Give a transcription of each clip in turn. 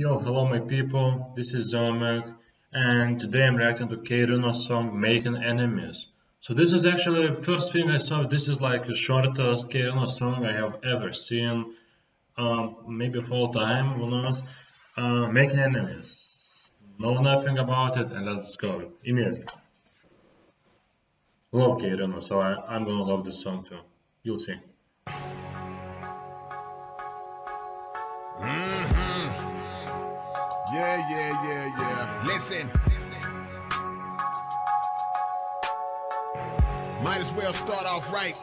Yo, hello my people, this is Ziomek, and today I'm reacting to K-Rino's song Making Enemies. So this is actually the first thing I saw, this is like the shortest K-Rino song I have ever seen, um, maybe of all time, who knows, uh, Making Enemies. Know nothing about it and let's go, immediately. Love K-Rino, so I, I'm gonna love this song too, you'll see. Yeah, yeah, yeah. Listen. Might as well start off right.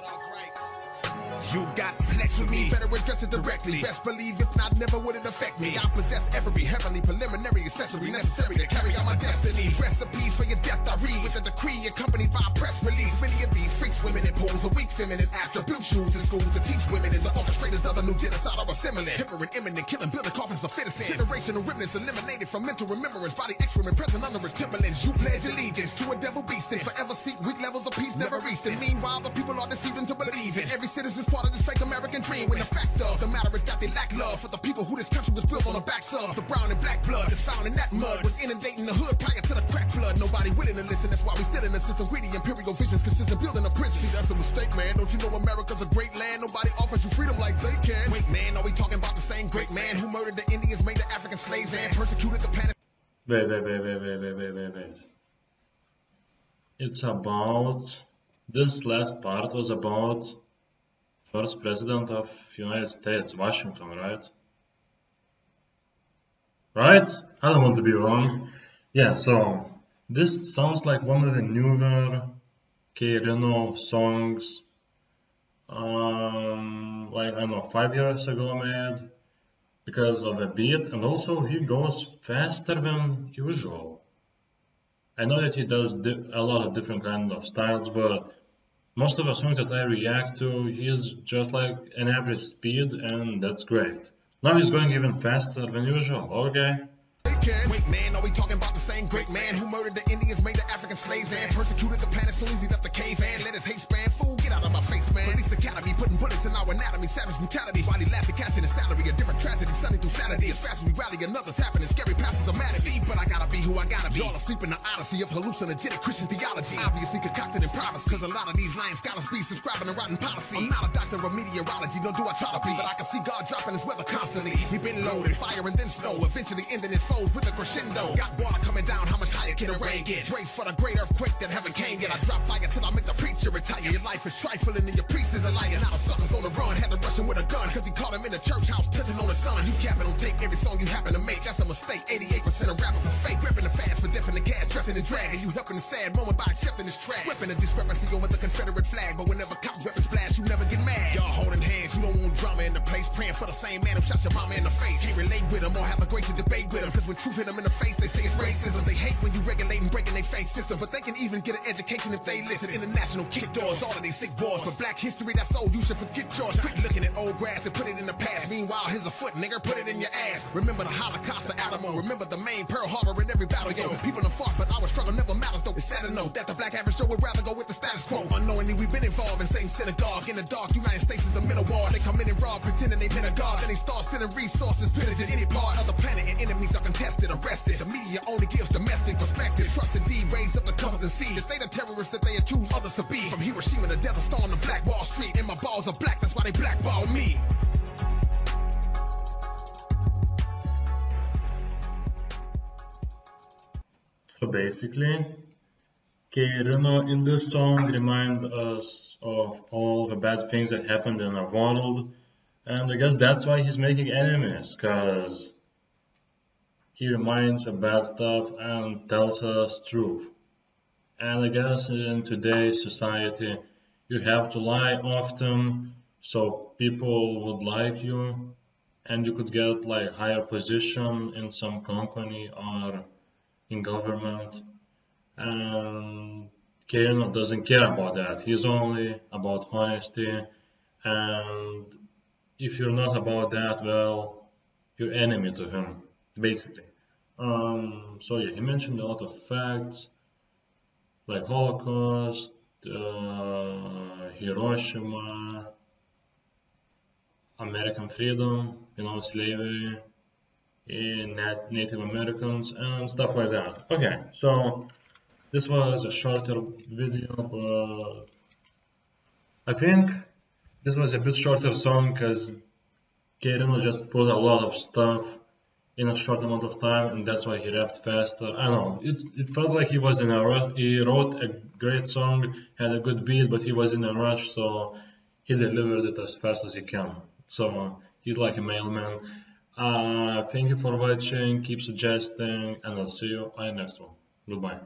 You got flex with me, better address it directly. Best believe, if not, never would it affect me. I possess every heavenly preliminary accessory necessary to carry out my destiny. Recipes for your death, I read with a decree accompanied by a press release. Many of these women in pools, a weak feminine attributes used in schools to teach women and the orchestrators of the new genocide are assimilating. Tempering, imminent, killing, building coffins of citizens. Generational remnants eliminated from mental remembrance. Body excrement present under its timberlands. You pledge allegiance to a devil beast and forever seek weak levels of peace never reached. And meanwhile, the people are deceived into believing every citizen's part of this fake American dream. When the fact of the matter is they lack love for the people who this country was built on the backs of. The brown and black blood that's found in that mud was inundating the hood prior to the crack flood. Nobody willing to listen. That's why we still in the system. Greedy imperial visions consistent building a prison. See, that's a mistake, man. Don't you know America's a great land? Nobody offers you freedom like they can. Wait, man, are we talking about the same great man who murdered the Indians, made the African slaves, and persecuted the planet? Wait, wait, wait, wait, wait, wait, wait, wait, wait. It's about this last part was about first president of United States, Washington, right? Right? I don't want to be wrong. Yeah, so this sounds like one of the newer K-Rino songs, um, like I don't know, five years ago made because of the beat, and also he goes faster than usual. I know that he does a lot of different kind of styles, but most of the songs that I react to, he's just like an average speed, and that's great. Now he's going even faster than usual, okay? Wait, man, are we talking about the same great man who murdered the Indians, made the African slaves, and persecuted the planet soon he left the cave and let his hate span? Fool, get out of my face, man. Police Academy putting bullets in our anatomy, savage brutality. He laughing, cashing his salary, a different tragedy, sunny through Saturday. As fast as we rally, another's happening, scary passes are mad at me, but I gotta be who I gotta be. Y'all asleep in the odyssey of hallucinogenic Christian theology, obviously concocted in privacy. Cause a lot of these lying scholars be subscribing to rotten policy. I'm not a doctor of meteorology, nor do I try to be, but I can see God dropping his weather constantly. He been loaded, fire and then snow, eventually ending his foes with a crescendo. Got water coming down, how much higher can the rain get? Brace for the great earthquake that heaven came get. I drop fire till I make the preacher retire. Your life is trifling and your priest is a liar. Now suckers on the run, had to rush him with a gun, cause he caught him in the church house touching on the sun. You capping on tape every song you happen to make, that's a mistake. 88% of rappers are fake, gripping the fast for and the cash, dressing and dragging. You helping the sad moment by accepting this trash. Whipping a discrepancy over the Confederate flag, but whenever cop in the place, praying for the same man who shot your mama in the face. Can't relate with him or have a gracious debate with him, cause when truth hit them in the face, they say it's racism. They hate when you regulate and breaking their face system, but they can even get an education if they listen. International kick doors, all of these sick boys. For black history, that's old, you should forget yours. Quit looking at old grass and put it in the past. Meanwhile, here's a foot, nigga, put it in your ass. Remember the Holocaust, the Alamo. Remember the main Pearl Harbor in every battle, yo. People have fought, but our struggle to know that the black average Joe would rather go with the status quo. Unknowingly, we've been involved in same synagogue. In the dark, United States is a middle war. They come in and rob, pretending they been a god. Then they start stealing resources, pillaging any part of the planet. And enemies are contested, arrested. The media only gives domestic perspective. Trust indeed, raise up the covers and see if they the terrorists that they accuse others to be. From Hiroshima to Desert Storm to Black Wall Street. And my balls are black, that's why they blackball me. So basically, K Reno in this song remind us of all the bad things that happened in our world, and I guess that's why he's making enemies, cause he reminds of bad stuff and tells us truth. And I guess in today's society, you have to lie often so people would like you and you could get like higher position in some company or in government. And K-Rino doesn't care about that. He's only about honesty and if you're not about that, well, you're enemy to him, basically. Um, so yeah, he mentioned a lot of facts like Holocaust, uh, Hiroshima, American freedom, you know, slavery, in Native Americans and stuff like that. Okay, so this was a shorter video, but I think this was a bit shorter song because K-Rino just put a lot of stuff in a short amount of time and that's why he rapped faster. I know, it, it felt like he was in a rush. He wrote a great song, had a good beat, but he was in a rush, so he delivered it as fast as he can. So he's like a mailman. Uh, thank you for watching, keep suggesting, and I'll see you on the next one. Goodbye.